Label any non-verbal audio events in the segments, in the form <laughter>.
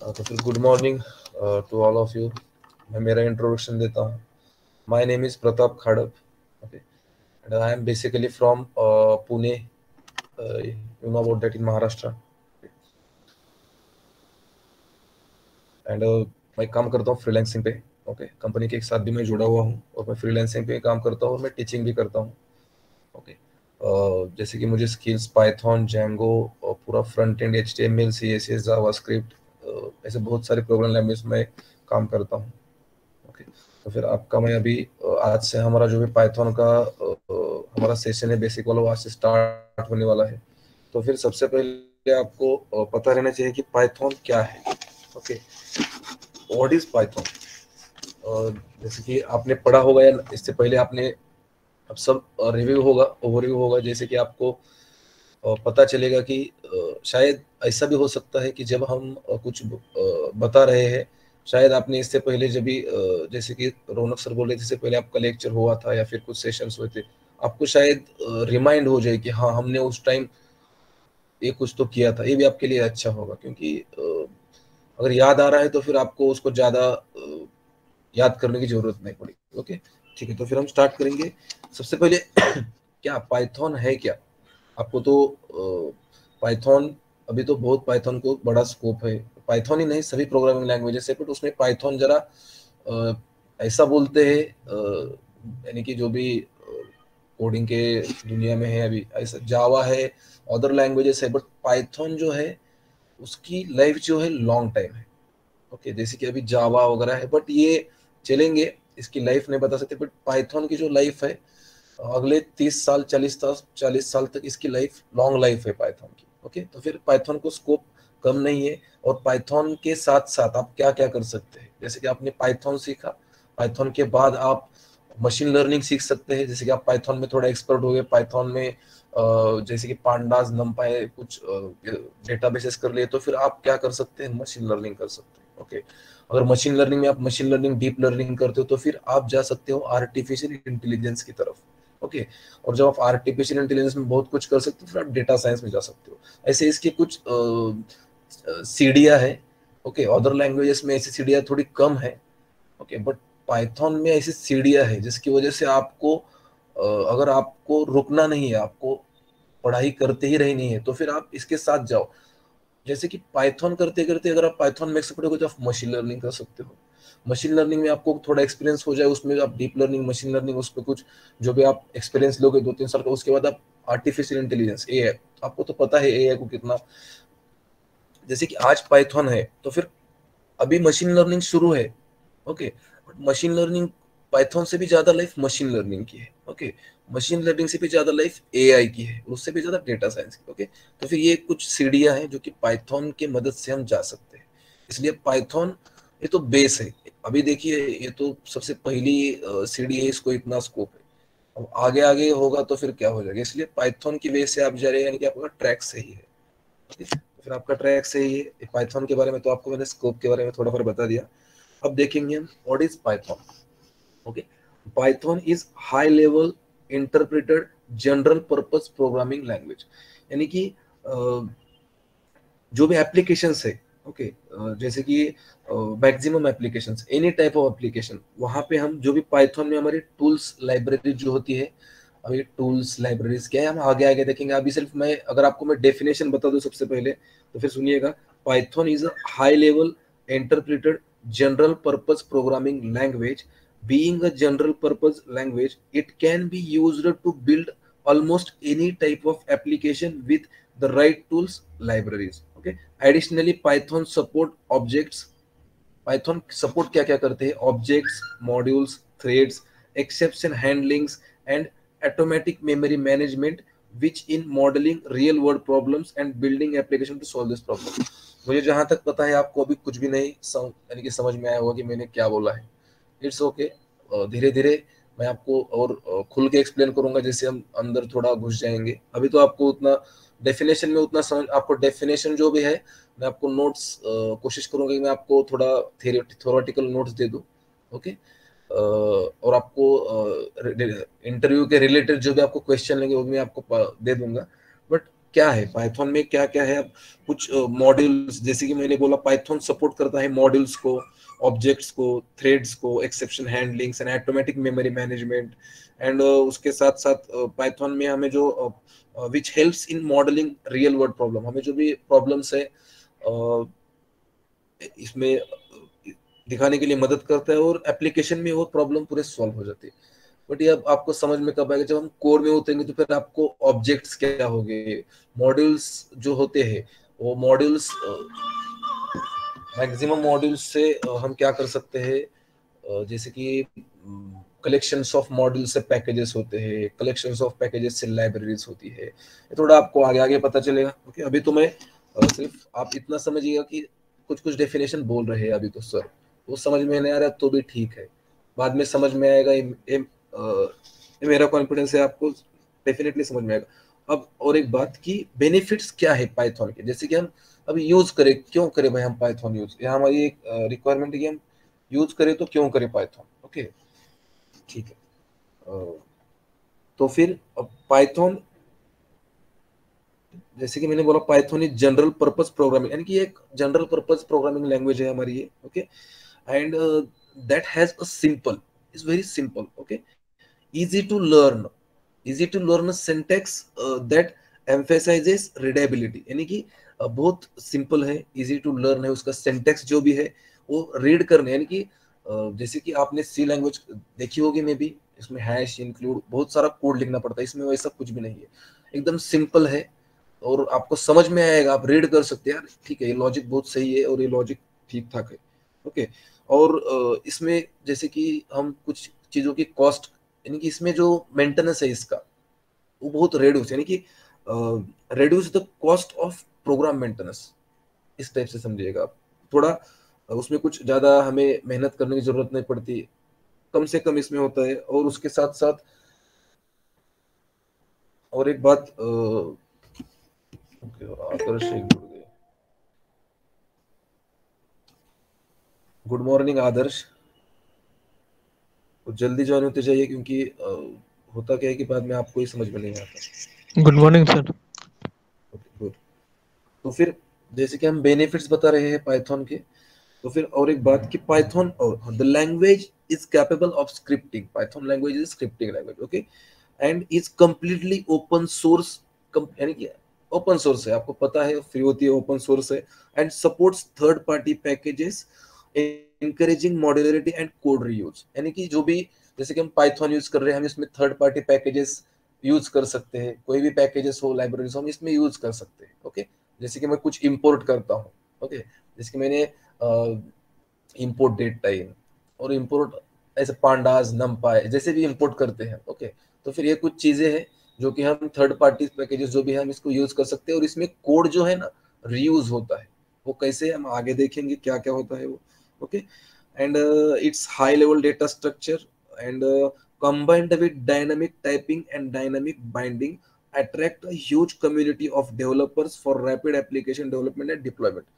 तो फिर good morning to all of you मैं मेरा इंट्रोडक्शन देता हूँ my name is Pratap Khadap okay and I am basically from Pune you know about that in Maharashtra and मैं काम करता हूँ फ्रीलैंसिंग पे ओके okay? कंपनी के एक साथ भी मैं जुड़ा हुआ हूँ और मैं फ्रीलैंसिंग पे काम करता हूँ और मैं टीचिंग भी करता हूँ ओके okay? uh, जैसे कि मुझे स्किल्स पाइथन जेंगो और पूरा front end H T M L C S S JavaScript ऐसे बहुत सारे प्रोग्राम लैंग्वेज में काम करता हूँ। ओके तो फिर आपका मैं अभी आज से हमारा जो भी पाइथन का हमारा सेशन है बेसिक वाला आज से स्टार्ट होने वाला है। तो फिर सबसे पहले आपको पता रहना चाहिए कि पाइथन क्या है। ओके व्हाट इज़ पाइथन जैसे कि आपने पढ़ा होगा या इससे पहले आपने, अब सब रिव्यू होगा ओवरव्यू होगा, जैसे कि आपको पता चलेगा कि शायद ऐसा भी हो सकता है कि जब हम कुछ बता रहे हैं, शायद आपने इससे पहले जब भी जैसे कि रौनक सर बोल रहे थे, इससे पहले आपका लेक्चर हुआ था या फिर कुछ सेशंस हुए थे, आपको शायद रिमाइंड हो जाए कि हाँ हमने उस टाइम ये कुछ तो किया था, ये भी आपके लिए अच्छा होगा, क्योंकि अगर याद आ रहा है तो फिर आपको उसको ज़्यादा याद करने की ज़रूरत नहीं पड़ेगी, ओके? ठीक है तो फिर हम स्टार्ट करेंगे। सबसे पहले, <clears throat> क्या पाइथन है क्या? आपको तो पाइथन अभी तो बहुत पाइथन को बड़ा स्कोप है। पाइथन ही नहीं, सभी प्रोग्रामिंग लैंग्वेजेस है बट उसमें पाइथन जरा ऐसा बोलते हैं यानी कि जो भी कोडिंग के दुनिया में है अभी, ऐसा जावा है अदर लैंग्वेजेस है बट पाइथन जो है, उसकी लाइफ जो है लॉन्ग टाइम है। ओके जैसे कि अभी जावा वगैरह है बट ये चलेंगे, इसकी लाइफ नहीं बता सकते बट पाइथन की जो लाइफ है अगले तीस साल, चालीस साल चालीस साल तक इसकी लाइफ लॉन्ग लाइफ है पाइथन की ओके तो फिर पाइथन को स्कोप कम नहीं है और पाइथन के साथ साथ आप क्या क्या कर सकते हैं? जैसे कि आपने पाइथन सीखा पाइथन के बाद आप मशीन लर्निंग सीख सकते हैं। जैसे कि आप पाइथन में थोड़ा एक्सपर्ट हो गए पाइथन में जैसे कि पांडास नंपाई कुछ डेटाबेसेस कर लिए तो फिर आप क्या कर सकते हैं? मशीन लर्निंग कर सकते हैं ओके अगर मशीन लर्निंग में आप मशीन लर्निंग डीप लर्निंग करते हो तो फिर आप जा सकते हो आर्टिफिशियल इंटेलिजेंस की तरफ़। ओके और जब आप आर्टिफिशियल इंटेलिजेंस में बहुत कुछ कर सकते हो, फिर आप डेटा साइंस में जा सकते हो। ऐसे इसके कुछ सीढ़ियाँ है ओके अदर लैंग्वेजेस में ऐसी सीढ़ियाँ थोड़ी कम है ओके बट पाइथन में ऐसी सीढ़ियाँ है जिसकी वजह से आपको अगर आपको रुकना नहीं है, आपको पढ़ाई करते ही रहनी है तो फिर आप इसके साथ जाओ। जैसे कि पाइथन करते करते अगर आप पाइथन में एक्सपर्ट हो तो आप मशीन लर्निंग कर सकते हो। मशीन लर्निंग में आपको थोड़ा एक्सपीरियंस हो जाए, उसमें आप डीप लर्निंग मशीन लर्निंग उस पर कुछ जो भी आप एक्सपीरियंस लोगे दो तीन साल का, उसके बाद आप आर्टिफिशियल इंटेलिजेंस ए आपको तो पता है एआई को कितना जैसे कि आज पाइथन है तो फिर अभी मशीन लर्निंग शुरू है ओके मशीन लर्निंग पाइथन से भी ज़्यादा लाइफ मशीन लर्निंग की है ओके मशीन लर्निंग से भी ज़्यादा लाइफ एआई की है, उससे भी ज़्यादा डेटा साइंस की ओके तो फिर ये कुछ सीढ़ियाँ हैं जो कि पाइथन के मदद से हम जा सकते हैं। इसलिए पाइथन ये तो बेस है। अभी देखिए, ये तो सबसे पहली सीढ़ी है, इसको इतना स्कोप है। अब आगे आगे होगा तो फिर क्या हो जाएगा? इसलिए पाइथन की बेस से आप जा रहे हैं, यानी कि आपका ट्रैक सही है तो फिर आपका ट्रैक सही है पाइथन के बारे में तो आपको मैंने स्कोप के बारे में थोड़ा थोड़ा बता दिया। अब देखेंगे हम what is Python okay Python is high level interpreted general purpose programming language यानी कि जो भी एप्लीकेशन है ओके जैसे कि maximum application any type of application वहाँ पे हम जो भी पाइथन में हमारी टूल्स लाइब्रेरी जो होती है, अभी टूल्स लाइब्रेरीज क्या है, हम आगे आगे देखेंगे। अभी सिर्फ़ मैं, अगर आपको मैं डेफिनेशन बता दूँ सबसे पहले तो फिर सुनिएगा। Python is a high level interpreted general purpose programming language being a general purpose language, it can be used to build almost any type of application the right tools, libraries. Okay additionally Python support objects Python support क्या क्या करते हैं? Objects modules threads exception handlings and automatic memory management which in modelling real world problems and building application to solve this problem मुझे जहाँ तक पता है, आपको अभी कुछ भी नहीं समझ में आया होगा कि मैंने क्या बोला है। इट्स ओके धीरे धीरे मैं आपको और खुल के एक्सप्लेन करूँगा जैसे हम अंदर थोड़ा घुस जाएँगे। अभी तो आपको उतना डेफिनेशन में उतना समझ, आपको डेफिनेशन जो भी है, मैं आपको नोट्स कोशिश करूँगा कि मैं आपको थोड़ा थोराटिकल नोट्स दे दूँ ओके और आपको इंटरव्यू के रिलेटेड जो भी आपको क्वेश्चन लेंगे, वो भी मैं आपको दे दूँगा। क्या है? पाइथन में क्या क्या है कुछ मॉड्यूल्स uh, जैसे कि मैंने बोला पाइथन सपोर्ट करता है मॉड्यूल्स को ऑब्जेक्ट्स को थ्रेड्स को exception handlings and automatic memory management and उसके साथ साथ पाइथन uh, में हमें जो which helps in modelling real world problem हमें जो भी प्रॉब्लम्स है uh, इसमें दिखाने के लिए मदद करता है और एप्लीकेशन में वो प्रॉब्लम पूरे सॉल्व हो जाती है। बट ये अब आपको समझ में कब आएगा? जब हम कोर में उतरेंगे तो फिर आपको ऑब्जेक्ट्स क्या हो गए मॉड्यूल्स जो होते हैं, वो मॉड्यूल्स मैक्सिमम मॉड्यूल्स से हम क्या कर सकते हैं? जैसे कि कलेक्शन ऑफ़ मॉड्यूल से पैकेजेस होते हैं कलेक्शन ऑफ़ पैकेजेस से लाइब्रेरीज होती है। ये थोड़ा आपको आगे आगे पता चलेगा। ओके अभी तो मैं सिर्फ़ आप इतना समझिएगा कि कुछ कुछ डेफिनेशन बोल रहे हैं अभी तो सर वो समझ में नहीं आ रहा तो भी ठीक है। बाद में समझ में आएगा मेरा कॉन्फिडेंस है, आपको डेफिनेटली समझ में आएगा। अब और एक बात की बेनिफिट्स क्या है पाइथन के? जैसे कि हम अभी यूज़ करें, क्यों करें भाई हम पाइथन यूज़ यहाँ हमारी एक रिक्वायरमेंट है कि हम यूज़ करें तो क्यों करें पाइथन ओके ठीक है। तो फिर पाइथन जैसे कि मैंने बोला Python is general purpose programming यानी कि एक जनरल पर्पज प्रोग्रामिंग लैंग्वेज है हमारी ये okay and that has a simple is very simple okay easy to learn easy to learn syntax that emphasises readability यानी कि uh, बहुत सिंपल है इजी टू लर्न है उसका सिंटेक्स जो भी है वो रीड करने। यानी कि uh, जैसे कि आपने सी लैंग्वेज देखी होगी मे बी इसमें हैश इंक्लूड बहुत सारा कोड लिखना पड़ता है इसमें वैसा कुछ भी नहीं है। एकदम सिंपल है और आपको समझ में आएगा आप रीड कर सकते हैं। ठीक है ये लॉजिक बहुत सही है और ये लॉजिक ठीक ठाक है। ओके और इसमें जैसे कि हम कुछ चीज़ों की कॉस्ट यानी कि इसमें जो मेंटेनेंस है इसका, वो बहुत रेड्यूस यानी कि reduce the cost of program maintenance इस टाइप से समझिएगा आप। थोड़ा उसमें कुछ ज़्यादा हमें मेहनत करने की ज़रूरत नहीं पड़ती। कम से कम इसमें होता है। और उसके साथ साथ, और एक बात गुड मॉर्निंग आदर्श। तो जल्दी ज्वाइन होते जाइए क्योंकि होता क्या है कि बाद में आपको ही समझ में नहीं आता। गुड मॉर्निंग सर गुड तो फिर जैसे कि हम बेनिफिट्स बता रहे हैं पाइथन के तो फिर और एक बात कि Python the language is capable of scripting Python language is scripting language okay and is completely open source यानी कि ओपन सोर्स है। आपको पता है फ्री होती है ओपन सोर्स है। And supports third party packages encouraging modularity and code reuse यानी कि जो भी, जैसे कि हम पाइथन यूज़ कर रहे हैं, हम इसमें थर्ड पार्टी पैकेजेस यूज़ कर सकते हैं। कोई भी पैकेजेस हो लाइब्रेरीज हम इसमें यूज़ कर सकते हैं ओके जैसे कि मैं कुछ इंपोर्ट करता हूँ ओके जैसे कि मैंने इंपोर्ट डेट टाइम और इंपोर्ट ऐसे पांडाज नमपाए जैसे भी इम्पोर्ट करते हैं ओके तो फिर ये कुछ चीज़ें हैं जो कि हम थर्ड पार्टी पैकेजेस जो भी हम इसको यूज़ कर सकते हैं और इसमें कोड जो है ना रीयूज होता है। वो कैसे हम आगे देखेंगे क्या क्या होता है वो? Okay and it's high level data structure and combined with dynamic typing and dynamic binding attract a huge community of developers for rapid application development and deployment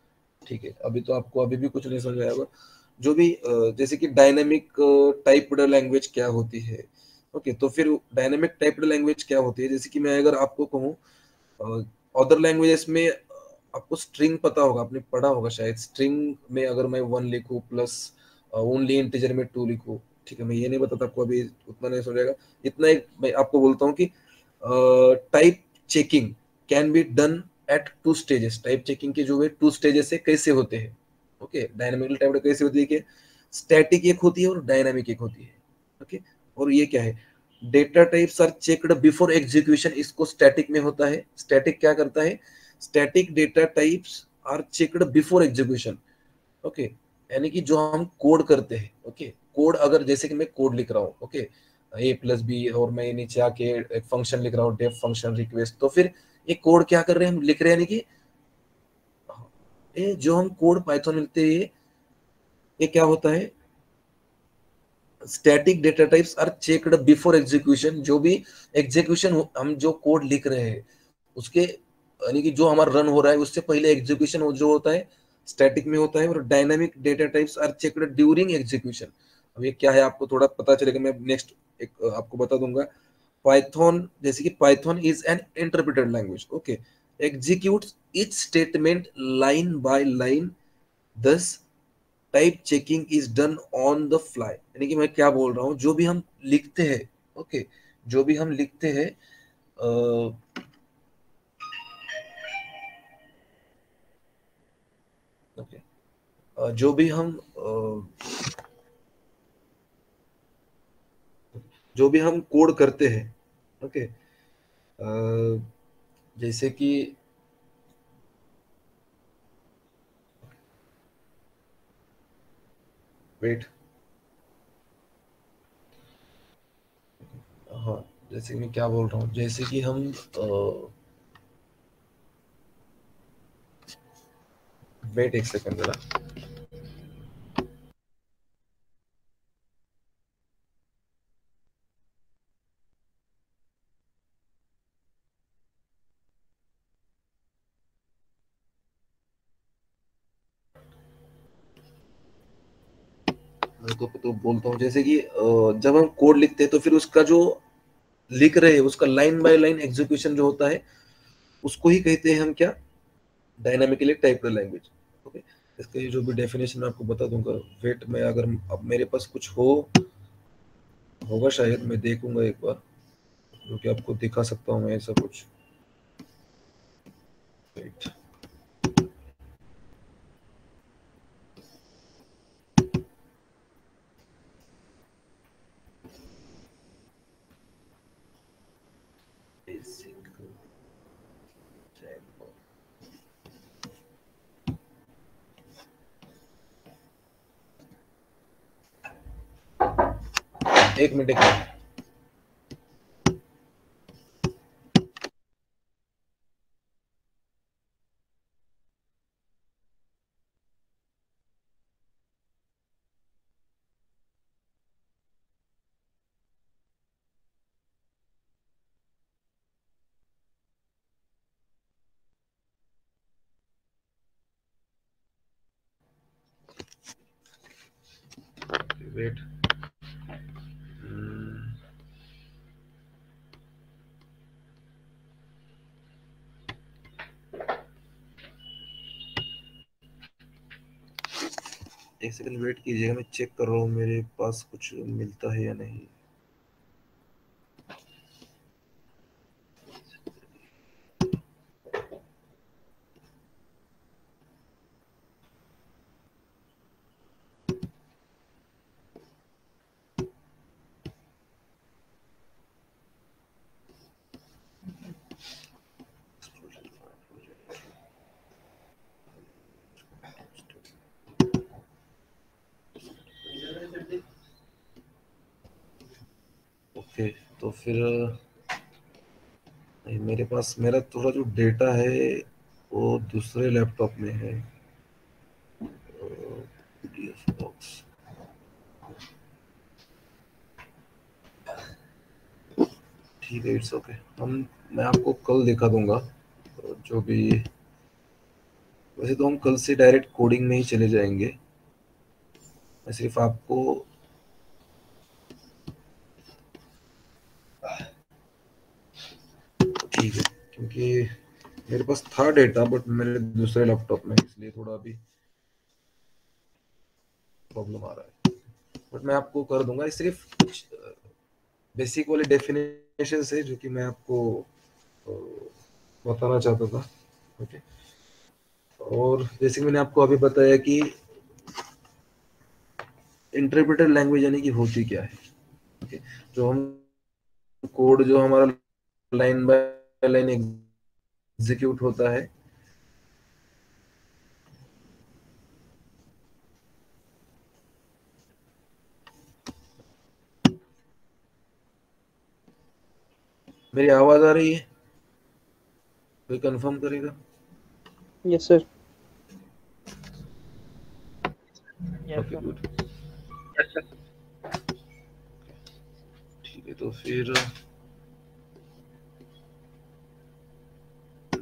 ठीक है अभी तो आपको अभी भी कुछ नहीं समझ आएगा जो भी uh, जैसे कि डायनेमिक टाइप्ड लैंग्वेज क्या होती है ओके okay, तो फिर डायनेमिक टाइप्ड लैंग्वेज क्या होती है जैसे कि मैं अगर आपको कहूँ अदर लैंग्वेजेस में आपको स्ट्रिंग पता होगा, आपने पढ़ा होगा शायद। स्ट्रिंग में अगर मैं वन लिखूँ प्लस ओनली इंटीजर में टू लिखूँ, ठीक है, मैं ये नहीं बताता आपको अभी उतना नहीं समझेगा इतना ही मैं आपको बोलता हूँ कि type checking can be done at two stages type checking के जो है टू स्टेजेस से कैसे होते हैं ओके डायनामिकल टाइप कैसे होती है कि स्टैटिक एक होती है और डायनामिक एक होती है ओके okay? और ये क्या है? Data types are checked before execution इसको स्टैटिक में होता है। स्टैटिक क्या करता है? Static data types are checked before execution okay यानी कि जो हम कोड करते हैं ओके okay? कोड अगर जैसे कि मैं कोड लिख रहा हूँ ओके ए प्लस बी और मैं नीचे आके एक फ़ंक्शन लिख रहा हूँ डेफ फ़ंक्शन रिक्वेस्ट तो फिर ये कोड क्या कर रहे हैं हम? लिख रहे हैं यानी कि, ये जो हम कोड पाइथन लिखते हैं, ये क्या होता है? Static data types are checked before execution जो भी एग्जीक्यूशन हम जो कोड लिख रहे हैं, उसके यानी कि जो हमारा रन हो रहा है उससे पहले एग्जीक्यूशन जो होता है स्टैटिक में होता है और dynamic data types are checked during execution अब ये क्या है आपको थोड़ा पता चलेगा मैं नेक्स्ट एक आपको बता दूँगा। पाइथन जैसे कि Python is an interpreted language okay executes each statement line by line thus type checking is done on the fly यानी कि मैं क्या बोल रहा हूँ? जो भी हम लिखते हैं ओके okay, जो भी हम लिखते हैं ओके okay, जो भी हम जो भी हम कोड करते हैं ओके okay, जैसे कि वेट हाँ जैसे मैं क्या बोल रहा हूँ जैसे कि हम वेट एक सेकंड जरा। तो, तो बोलता हूँ जैसे कि जब हम कोड लिखते हैं तो फिर उसका जो लिख रहे हैं उसका लाइन बाय लाइन एग्जीक्यूशन जो होता है उसको ही कहते हैं हम क्या? डायनामिकली टाइप लैंग्वेज ओके इसका जो भी डेफिनेशन मैं आपको बता दूँगा वेट में अगर अब मेरे पास कुछ हो, होगा शायद, मैं देखूँगा एक बार, जो कि आपको दिखा सकता हूँ मैं ऐसा कुछ। वेट एक मिनट एक wait एक सेकंड वेट कीजिएगा, मैं चेक कर रहा हूँ, मेरे पास कुछ मिलता है या नहीं। ओके तो फिर मेरे पास, मेरा थोड़ा जो डेटा है, वो दूसरे लैपटॉप में है। ठीक है इट्स ओके हम, मैं आपको कल दिखा दूँगा, जो भी, वैसे तो हम कल से डायरेक्ट कोडिंग में ही चले जाएँगे। मैं सिर्फ़ आपको ठीक क्योंकि मेरे पास था डेटा बट मेरे दूसरे लैपटॉप में, इसलिए थोड़ा अभी प्रॉब्लम आ रहा है। बट मैं आपको कर दूँगा सिर्फ़ कुछ बेसिक वाले डेफिनेशन है जो कि मैं आपको बताना चाहता था। ओके और जैसे मैंने आपको अभी बताया कि इंटरप्रेटर लैंग्वेज यानी कि होती क्या है? ओके जो हम कोड जो हमारा लाइन बाय लाइन एग्जीक्यूट होता है। मेरी आवाज़ आ रही है? कोई कंफर्म करेगा? यस सर ठीक है तो फिर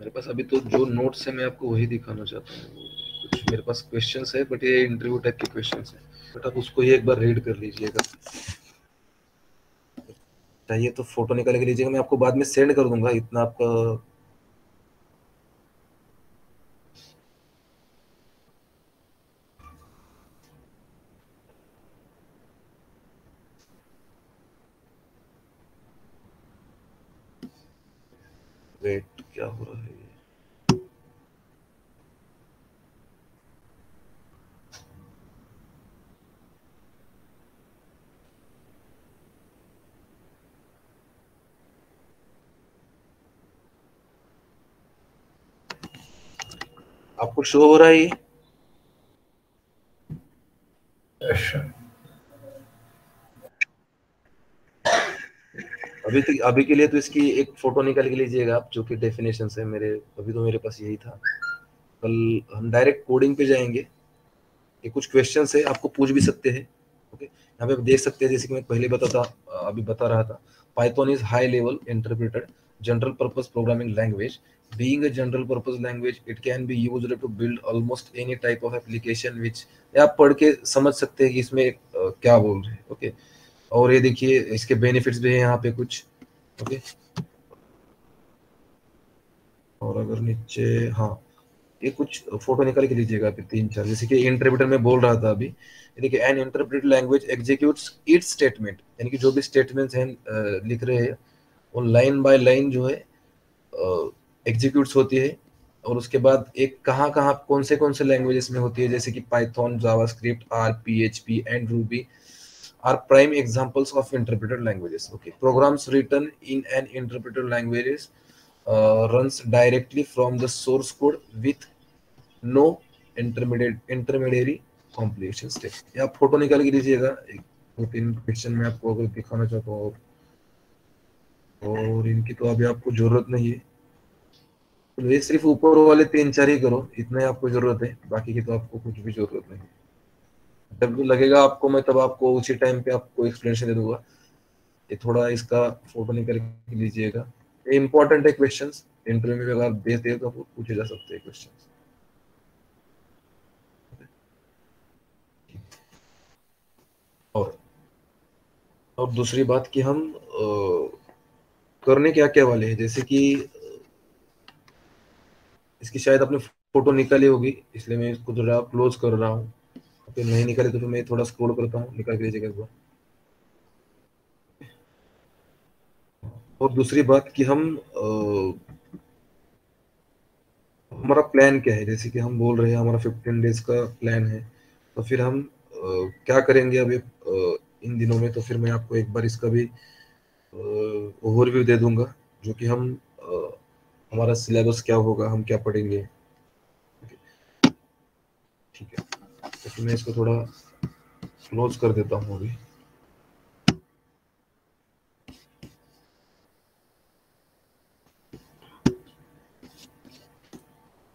मेरे पास अभी तो जो नोट्स है, मैं आपको वही दिखाना चाहता हूँ। कुछ मेरे पास क्वेश्चन है बट ये इंटरव्यू टाइप के क्वेश्चन है। बट आप उसको ही एक बार रीड कर लीजिएगा। चाहिए तो फ़ोटो निकाल के लीजिएगा, मैं आपको बाद में सेंड कर दूँगा, इतना आपका वेट क्या हो रहा है आपको शो हो रहा है ये? अभी तक अभी के लिए तो इसकी एक फ़ोटो निकाल के लीजिएगा आप, जो कि डेफिनेशन है मेरे, अभी तो मेरे पास यही था। कल हम डायरेक्ट कोडिंग पे जाएँगे। ये कुछ क्वेश्चन है, आपको पूछ भी सकते हैं ओके यहाँ पे आप देख सकते हैं, जैसे कि मैं पहले बताता अभी बता रहा था Python is high level interpreted general purpose programming language being a general purpose language it can be used to build almost any type of application which आप समझ सकते हैं कि इसमें uh, क्या बोल रहे हैं ओके okay? और ये देखिए इसके बेनिफिट्स भी है यहाँ पे कुछ ओके? और अगर नीचे हाँ ये कुछ फ़ोटो निकाल के लीजिएगा अभी तीन चार जैसे कि इंटरप्रेटर में बोल रहा था अभी देखिए an interpret language executes its statement यानी कि जो भी स्टेटमेंट्स हैं लिख रहे हैं वो लाइन बाय लाइन जो है एग्जीक्यूट होती है और उसके बाद एक कहाँ कहाँ कौन से कौन से लैंग्वेजेस में होती है, जैसे कि Python JavaScript R P H P and Ruby are prime examples of interpreted languages okay programs written in an interpreted languages run directly from the source code with no intermediate intermediary complication step या photo निकाल के दीजिएगा। एक, दो, तीन question में आपको अगर दिखाना चाहता हूँ और इनकी तो अभी आपको ज़रूरत नहीं है। ये सिर्फ़ ऊपर वाले तीन चार ही करो इतना ही आपको ज़रूरत है बाकी की तो आपको कुछ भी ज़रूरत नहीं। जब लगेगा आपको मैं तब आपको उसी टाइम पे आपको एक्सप्लेनेशन दे दूँगा। ये थोड़ा इसका फ़ोटो निकल लीजिएगा। ये इंपॉर्टेंट है क्वेश्चन इंटरव्यू में अगर देते हो तो पूछे जा सकते हैं क्वेश्चन और और दूसरी बात कि हम आ, करने क्या क्या वाले हैं? जैसे कि इसकी शायद अपने फ़ोटो निकाली होगी इसलिए मैं इसको थोड़ा क्लोज कर रहा हूँ। फिर नहीं निकाले तो फिर मैं थोड़ा स्क्रॉल करता हूँ निकाल के जगह को और दूसरी बात कि हम आ, हमारा प्लान क्या है? जैसे कि हम बोल रहे हैं हमारा फिफ्टीन डेज़ का प्लान है। तो फिर हम आ, क्या करेंगे अभी आ, इन दिनों में? तो फिर मैं आपको एक बार इसका भी ओवरव्यू दे दूँगा जो कि हम हमारा सिलेबस क्या होगा, हम क्या पढ़ेंगे? ठीक है। तो मैं इसको थोड़ा क्लोज कर देता हूँ अभी।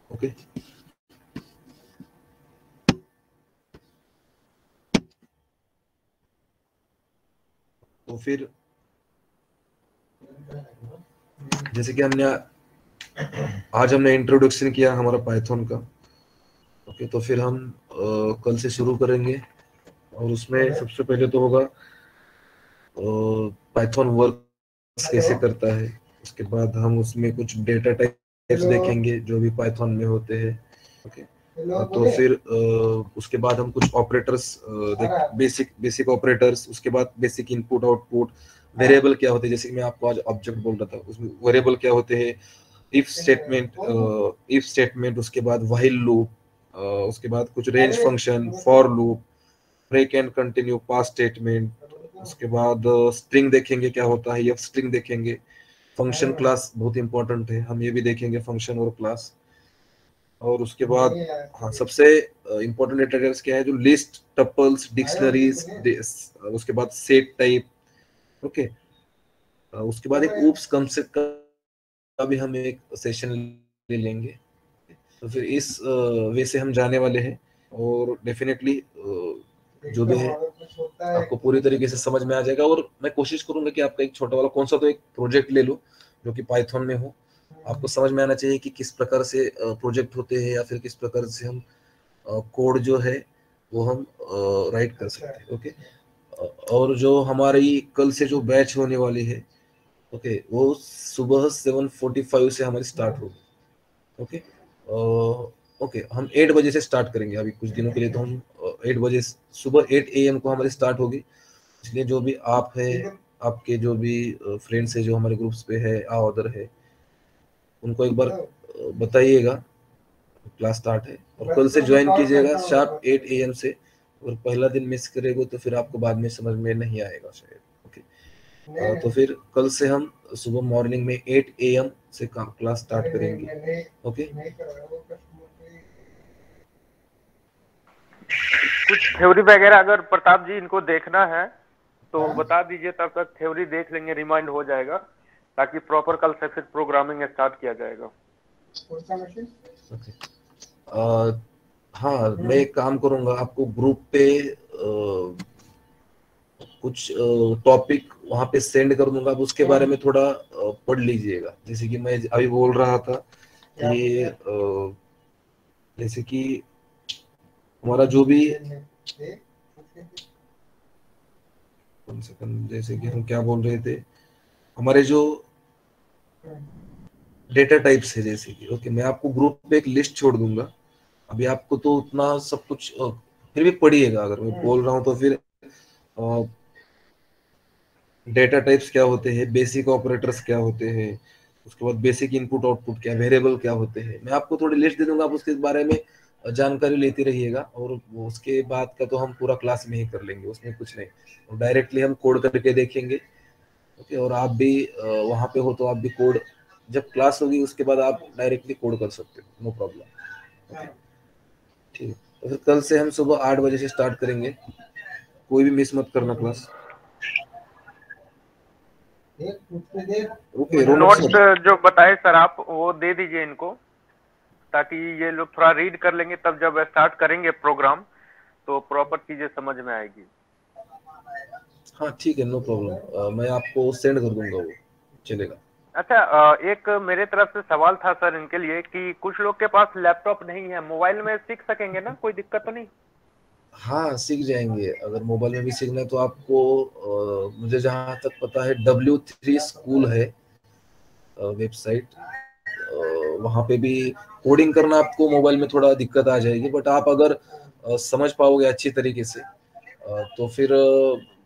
ओके तो फिर जैसे कि हमने आज हमने इंट्रोडक्शन किया हमारा पाइथन का। ओके okay, तो फिर हम आ, कल से शुरू करेंगे। और उसमें सबसे पहले तो होगा पाइथन वर्क कैसे करता है। उसके बाद हम उसमें कुछ डेटा टाइप्स देखेंगे जो भी पाइथन में होते हैं। Okay okay. तो फिर आ, उसके बाद हम कुछ ऑपरेटर्स बेसिक बेसिक ऑपरेटर्स उसके बाद बेसिक इनपुट आउटपुट वेरिएबल क्या होते हैं? जैसे मैं आपको आज ऑब्जेक्ट बोल रहा था उसमें वेरिएबल क्या होते हैं? इफ़ स्टेटमेंट इफ़ स्टेटमेंट उसके बाद वाइल लूप uh, उसके बाद कुछ range function for loop break and continue pass statement उसके बाद स्ट्रिंग uh, देखेंगे क्या होता है एफ़ स्ट्रिंग देखेंगे। फ़ंक्शन क्लास बहुत इंपॉर्टेंट है हम ये भी देखेंगे फ़ंक्शन और क्लास और उसके बाद हाँ सबसे इंपॉर्टेंट uh, डेटाबेस क्या है जो लिस्ट टपल्स डिक्शनरीज उसके बाद सेट टाइप ओके उसके बाद एक ऊप्स कम से कम अभी हम एक सेशन ले लेंगे। तो फिर इस वे से हम जाने वाले हैं और डेफिनेटली जो भी है, आपको पूरी तरीके से समझ में आ जाएगा और मैं कोशिश करूँगा कि आपका एक छोटा वाला कौन सा तो एक प्रोजेक्ट ले लो, जो कि पाइथन में हो। आपको समझ में आना चाहिए कि किस प्रकार से प्रोजेक्ट होते हैं या फिर किस प्रकार से हम कोड जो है वो हम राइट कर सकते हैं ओके और जो हमारी कल से जो बैच होने वाली है ओके, वो सुबह सेवन फोर्टी फाइव से हमारी स्टार्ट होगी। ओके? ओके, हम एट बजे से स्टार्ट करेंगे अभी कुछ दिनों के लिए तो हम एट बजे सुबह एट ए एम को हमारी स्टार्ट होगी। इसलिए जो भी आप है, आपके जो भी फ्रेंड्स है जो हमारे ग्रुप्स पे है, आ है, उनको एक बार बताइएगा। क्लास स्टार्ट है। और कल से ज्वाइन कीजिएगा शार्प एट ए एम से। और पहला दिन मिस करेगा तो फिर आपको बाद में समझ में नहीं आएगा शायद। तो फिर कल से हम सुबह मॉर्निंग में एट ए एम से क्लास स्टार्ट करेंगे। ओके कुछ थ्योरी वगैरह अगर प्रताप जी इनको देखना है तो बता दीजिए तब तक थ्योरी देख लेंगे रिमाइंड हो जाएगा ताकि प्रॉपर कल से फिर प्रोग्रामिंग स्टार्ट किया जाएगा। आ, हाँ मैं एक काम करूँगा आपको ग्रुप पे आ, कुछ टॉपिक वहाँ पे सेंड कर दूँगा। आप उसके बारे में थोड़ा पढ़ लीजिएगा। जैसे कि मैं अभी बोल रहा था कि जैसे कि हमारा जो भी जैसे कि हम क्या बोल रहे थे? हमारे जो डेटा टाइप्स है जैसे कि ओके मैं आपको ग्रुप पे एक लिस्ट छोड़ दूँगा। अभी आपको तो उतना सब कुछ फिर भी पढ़िएगा। अगर मैं बोल रहा हूँ तो फिर डेटा टाइप्स क्या होते हैं बेसिक ऑपरेटर्स क्या होते हैं उसके बाद बेसिक इनपुट आउटपुट क्या वेरिएबल क्या होते हैं। मैं आपको थोड़ी लिस्ट दे दूँगा आप उसके बारे में जानकारी लेते रहिएगा और उसके बाद का तो हम पूरा क्लास में ही कर लेंगे उसमें कुछ नहीं। डायरेक्टली हम कोड करके देखेंगे ओके और आप भी वहाँ पे हो तो आप भी कोड जब क्लास होगी उसके बाद आप डायरेक्टली कोड कर सकते हो नो प्रॉब्लम ओके ठीक तो फिर कल से हम सुबह आठ बजे से स्टार्ट करेंगे कोई भी मिस मत करना क्लास नोट्स जो बताए सर आप वो दे दीजिए इनको ताकि ये लोग थोड़ा रीड कर लेंगे तब जब स्टार्ट करेंगे प्रोग्राम तो प्रॉपर चीज़ें समझ में आएगी। हाँ ठीक है नो प्रॉब्लम मैं आपको सेंड कर दूँगा वो चलेगा। अच्छा एक मेरे तरफ़ से सवाल था सर इनके लिए कि कुछ लोग के पास लैपटॉप नहीं है मोबाइल में सीख सकेंगे ना कोई दिक्कत तो नहीं? हाँ सीख जाएँगे। अगर मोबाइल में भी सीखना है तो आपको आ, मुझे जहाँ तक पता है डब्ल्यू थ्री स्कूल है वेबसाइट। वहाँ पे भी कोडिंग करना आपको मोबाइल में थोड़ा दिक्कत आ जाएगी बट आप अगर आ, समझ पाओगे अच्छी तरीके से आ, तो फिर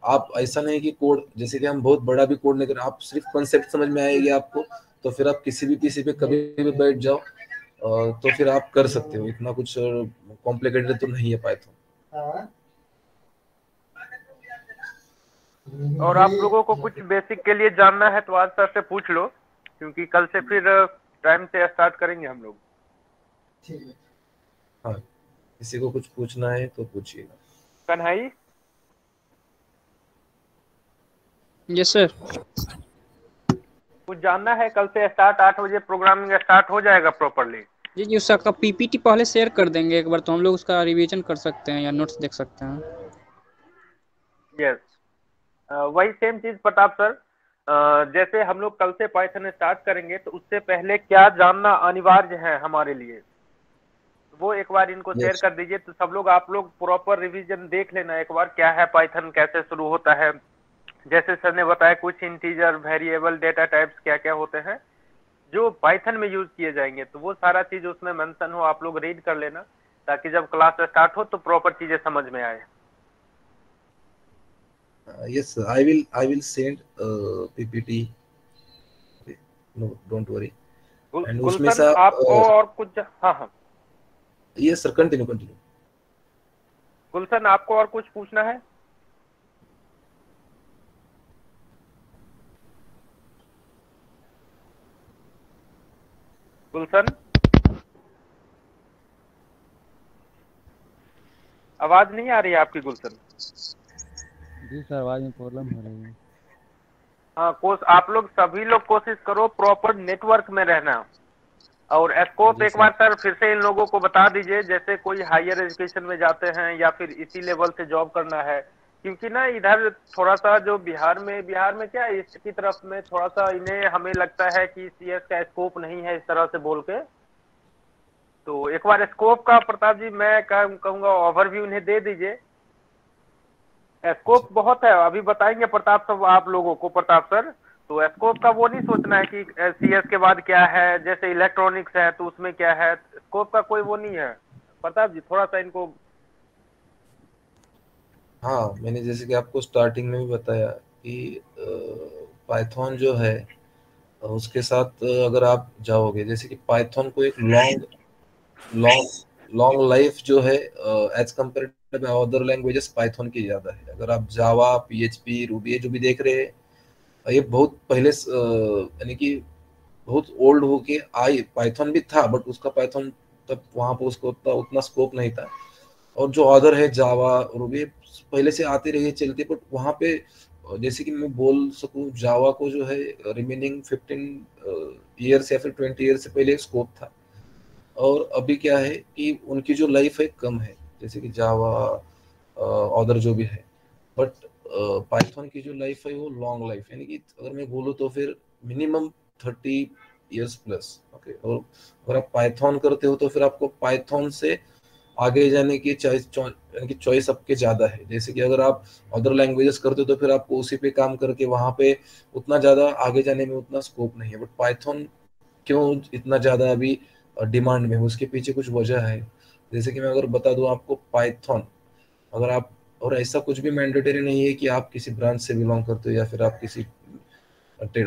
आप ऐसा नहीं कि कोड जैसे कि हम बहुत बड़ा भी कोड नहीं करें आप सिर्फ़ कंसेप्ट समझ में आएगी आपको तो फिर आप किसी भी पीसी पे कभी भी बैठ जाओ तो फिर आप कर सकते हो। इतना कुछ कॉम्प्लिकेटेड तो नहीं है पाइथन और आप लोगों को कुछ बेसिक के लिए जानना है तो आज सर से पूछ लो क्योंकि कल से फिर टाइम से स्टार्ट करेंगे हम लोग। हाँ। किसी को कुछ पूछना है तो पूछिएगा कन्हई यस सर कुछ जानना है कल से स्टार्ट आठ बजे प्रोग्रामिंग स्टार्ट हो जाएगा प्रॉपरली जी जी उसका पीपीटी पहले शेयर कर देंगे एक बार तो हम लोग उसका रिवीजन कर सकते हैं या नोट्स देख सकते हैं। यस uh, वही सेम चीज़ प्रताप सर uh, जैसे हम लोग कल से पाइथन स्टार्ट करेंगे तो उससे पहले क्या जानना अनिवार्य है हमारे लिए? वो एक बार इनको शेयर कर दीजिए तो सब लोग आप लोग प्रॉपर रिवीजन देख लेना एक बार क्या है पाइथन कैसे शुरू होता है। जैसे सर ने बताया कुछ इंटीजर वेरिएबल डेटा टाइप्स क्या क्या होते हैं। जो पाइथन में यूज़ किए जाएँगे तो वो सारा चीज़ उसमें मेंशन हो आप लोग रीड कर लेना ताकि जब क्लास स्टार्ट हो तो प्रॉपर चीज़ें समझ में आए। Yes I will I will send PPT no don't worry and उसमें से आपको uh, और कुछ हाँ हाँ। Yes sir continue continue Gulshan आपको और कुछ पूछना है? गुलशन। आवाज़ नहीं आ रही है आपकी गुलशन। जी सर आवाज़ में प्रॉब्लम हो रही है। हाँ कोस आप लोग सभी लोग कोशिश करो प्रॉपर नेटवर्क में रहना। और स्कोप एक बार सर फिर से इन लोगों को बता दीजिए जैसे कोई हायर एजुकेशन में जाते हैं या फिर इसी लेवल से जॉब करना है। क्योंकि ना इधर थोड़ा सा जो बिहार में बिहार में क्या ईस्ट की तरफ़ में थोड़ा सा इन्हें हमें लगता है कि सीएस का स्कोप नहीं है इस तरह से बोल के। तो एक बार स्कोप का प्रताप जी, मैं कहूँगा ओवरव्यू इन्हें दे दीजिए। स्कोप बहुत है, अभी बताएँगे प्रताप सब आप लोगों को, प्रताप सर। तो स्कोप का वो नहीं सोचना है कि सीएस के बाद क्या है, जैसे इलेक्ट्रॉनिक्स है तो उसमें क्या है, स्कोप का कोई वो नहीं है। प्रताप जी थोड़ा सा इनको हाँ मैंने जैसे कि आपको स्टार्टिंग में भी बताया कि पाइथन जो है उसके साथ अगर आप जाओगे, जैसे कि पाइथन को एक लॉन्ग लॉन्ग लॉन्ग लाइफ जो है as compare other languages Python की ज़्यादा है। अगर आप जावा पीएचपी रूबी जो भी देख रहे हैं, ये बहुत पहले यानी कि बहुत ओल्ड हो के आई पाइथन भी था बट उसका पाइथन तब वहाँ पर उसको उतना उतना स्कोप नहीं था। और जो अदर है जावा रूबी पहले से आते रहे, चलते बट वहाँ पे, जैसे कि मैं बोल सकूँ जावा को जो है रिमेनिंग फिफ्टीन ईयर्स या फिर ट्वेंटी ईयर से पहले स्कोप था। और अभी क्या है कि उनकी जो लाइफ है, कम है। जैसे कि जावा अदर जो भी है। बट पाइथन की जो लाइफ है, वो लॉन्ग लाइफ यानी कि अगर मैं बोलूँ तो फिर minimum thirty years plus okay और अगर आप पाइथन करते हो तो फिर आपको पाइथन से आगे जाने की चॉइस चॉइस आपके ज़्यादा है। जैसे कि अगर आप अदर लैंग्वेजेस करते हो तो फिर आपको उसी पे काम करके वहाँ पे उतना ज़्यादा आगे जाने में उतना स्कोप नहीं है। बट पाइथन क्यों इतना ज़्यादा अभी डिमांड में उसके पीछे कुछ वजह है। जैसे कि मैं अगर बता दूँ आपको पाइथन अगर आप, और ऐसा कुछ भी मैंडेटरी नहीं है कि आप किसी ब्रांच से बिलोंग करते हो या फिर आप किसी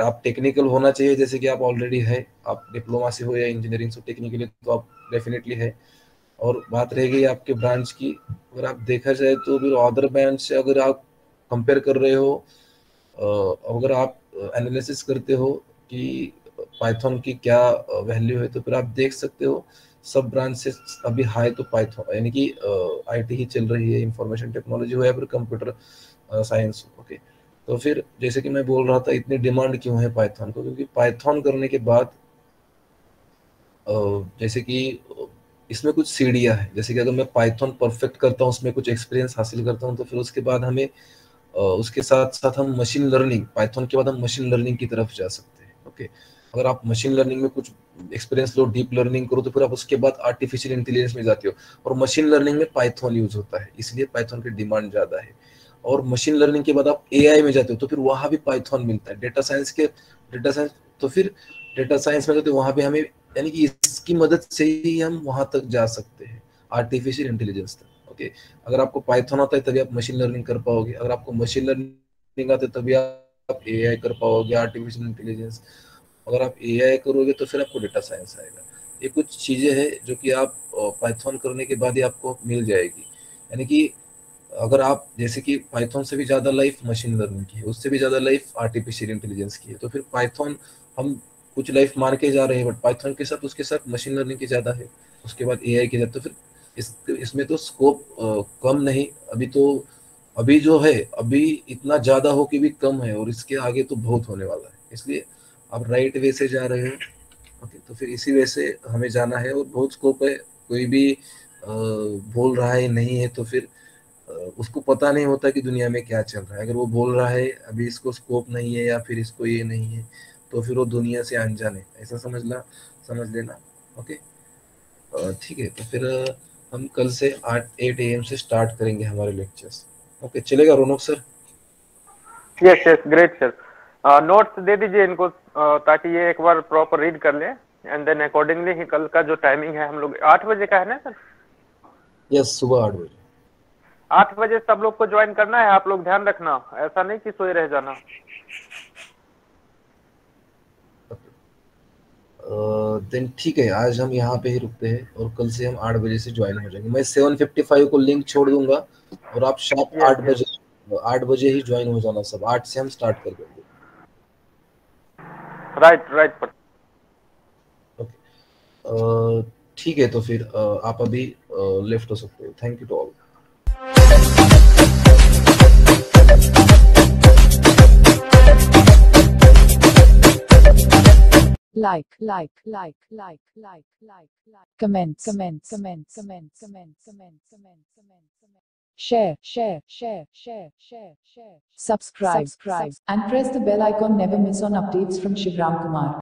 आप टेक्निकल होना चाहिए। जैसे कि आप ऑलरेडी है, आप डिप्लोमा से हो या इंजीनियरिंग से टेक्निकली तो आप डेफिनेटली है। और बात रह गई आपके ब्रांच की। अगर आप देखा जाए तो फिर अदर ब्रांच से अगर आप कंपेयर कर रहे हो अगर आप एनालिसिस करते हो कि पाइथन की क्या वैल्यू है तो फिर आप देख सकते हो, सब ब्रांच से अभी हाई तो पाइथन यानी कि आईटी ही चल रही है इंफॉर्मेशन टेक्नोलॉजी हो या फिर कंप्यूटर साइंस ओके तो फिर जैसे कि मैं बोल रहा था, इतनी डिमांड क्यों है पाइथन को? क्योंकि पाइथन करने के बाद जैसे कि इसमें कुछ सीढ़ियाँ है। जैसे कि अगर मैं पाइथन परफेक्ट करता हूँ, उसमें कुछ एक्सपीरियंस हासिल करता हूँ तो फिर उसके बाद हमें उसके साथ साथ हम मशीन लर्निंग पाइथन के बाद हम मशीन लर्निंग की तरफ़ जा सकते हैं। ओके अगर आप मशीन लर्निंग में कुछ एक्सपीरियंस लो डीप लर्निंग करो तो फिर आप उसके बाद आर्टिफिशियल इंटेलिजेंस में जाते हो। और मशीन लर्निंग में पाइथन यूज़ होता है, इसलिए पाइथन की डिमांड ज़्यादा है। और मशीन लर्निंग के बाद आप एआई में जाते हो तो फिर वहाँ भी पाइथन मिलता है। डेटा साइंस के डेटा साइंस तो फिर डेटा साइंस में जाते हो, वहाँ भी हमें यानी कि इसकी मदद से ही हम वहाँ तक जा सकते हैं आर्टिफिशियल इंटेलिजेंस तक ओके अगर आपको पाइथन आता है तभी आप मशीन लर्निंग कर पाओगे, अगर आपको मशीन लर्निंग आता है तभी आप एआई कर पाओगे आर्टिफिशियल इंटेलिजेंस अगर आप एआई करोगे तो फिर आपको डेटा साइंस आएगा। ये कुछ चीज़ें हैं जो कि आप पाइथन करने के बाद ही आपको मिल जाएगी। यानी कि अगर आप, जैसे कि पाइथन से भी ज़्यादा लाइफ मशीन लर्निंग की है, उससे भी ज़्यादा लाइफ आर्टिफिशियल इंटेलिजेंस की है तो फिर पाइथन हम कुछ लाइफ मार के जा रहे हैं बट पाइथन के साथ, उसके साथ मशीन लर्निंग की ज़्यादा है। उसके बाद ए आई की तो फिर इस, इसमें तो स्कोप कम नहीं। अभी तो अभी जो है, अभी इतना ज़्यादा हो कि भी कम है, और इसके आगे तो बहुत होने वाला है। इसलिए आप राइट वे से जा रहे हैं। ओके तो फिर इसी वे से हमें जाना है, और बहुत स्कोप है। कोई भी बोल रहा है, नहीं है तो फिर उसको पता नहीं होता कि दुनिया में क्या चल रहा है। अगर वो बोल रहा है, अभी इसको स्कोप नहीं है या फिर इसको ये नहीं है तो फिर वो दुनिया से अनजान है। ऐसा समझ ला समझ लेना ओके ठीक है तो फिर हम कल से आठ एट ए से स्टार्ट करेंगे हमारे लेक्चर्स ओके चलेगा Ronak sir? Yes yes great sir notes दे दीजिए इनको uh, ताकि ये एक बार प्रॉपर रीड कर ले एंड देन अकॉर्डिंगली ही कल का जो टाइमिंग है हम लोग आठ बजे का है ना सर यस सुबह आठ बजे। आठ बजे सब लोग को ज्वाइन करना है आप लोग ध्यान रखना। ऐसा नहीं कि सोए रह जाना। देन ठीक है आज हम यहाँ पे ही रुकते हैं और कल से हम आठ बजे से ज्वाइन हो जाएँगे। मैं सेवन फिफ्टी फाइव को लिंक छोड़ दूँगा और आप शार्प आठ बजे आठ बजे ही ज्वाइन हो जाना सब। आठ से हम स्टार्ट कर देंगे। राइट राइट ओके ठीक है तो फिर आप अभी लेफ़्ट हो सकते हो। Thank you to all like like like like like like like. Comment comment comment comment comment comment comment comment share share share share share share. Subscribe subscribe and press the bell icon. Never miss on updates from Shivram Kumar